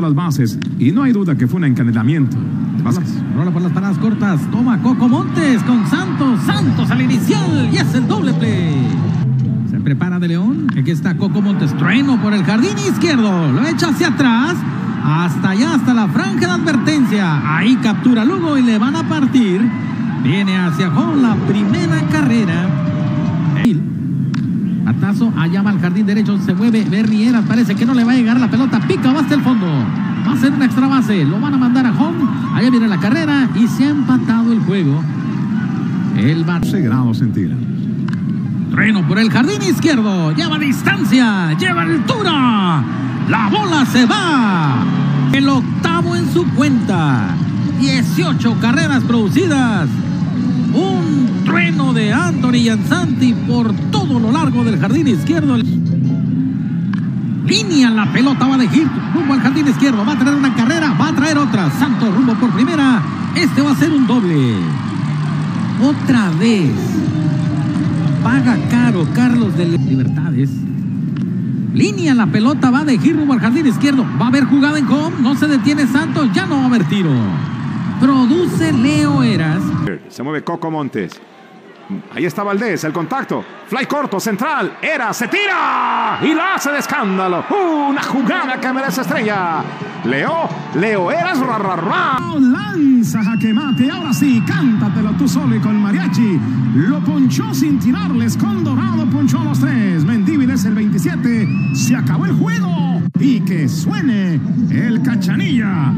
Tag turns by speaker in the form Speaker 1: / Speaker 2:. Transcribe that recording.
Speaker 1: las bases y no hay duda que fue un encanelamiento. Vázquez.
Speaker 2: Rola por las paradas cortas. Toma Coco Montes con Santos. Santos al inicial y es el doble play. Se prepara de León. Aquí está Coco Montes. Trueno por el jardín izquierdo. Lo echa hacia atrás. Hasta allá, hasta la franja de advertencia. Ahí captura Lugo y le van a partir. Viene hacia Juan la primera carrera. Allá va al jardín derecho, se mueve Bernieras, parece que no le va a llegar la pelota, pica, va hasta el fondo. Va a ser una extra base, lo van a mandar a home, allá viene la carrera y se ha empatado el juego. El bat
Speaker 1: 12 grados centígrados.
Speaker 2: Treno por el jardín izquierdo, lleva distancia, lleva altura. La bola se va. El octavo en su cuenta. 18 carreras producidas. De Anthony Yanzanti por todo lo largo del jardín izquierdo. Línea la pelota va a elegir rumbo al jardín izquierdo. Va a traer una carrera, va a traer otra. Santos rumbo por primera. Este va a ser un doble. Otra vez. Paga caro Carlos de Libertades. Línea la pelota va de rumbo al jardín izquierdo. Va a haber jugada en home. No se detiene Santos. Ya no va a haber tiro. Produce Leo Eras.
Speaker 1: Se mueve Coco Montes. Ahí está Valdés, el contacto. Fly corto, central. Era, se tira. Y la hace de escándalo. una jugada que merece estrella. Leo, Leo Eras, ra, ra, ra. Lanza jaque mate. Ahora sí, cántatelo tú solo y con mariachi. Lo ponchó sin tirarles. Con Dorado ponchó los tres. Mendíbiles el 27. Se acabó el juego. Y que suene el cachanilla.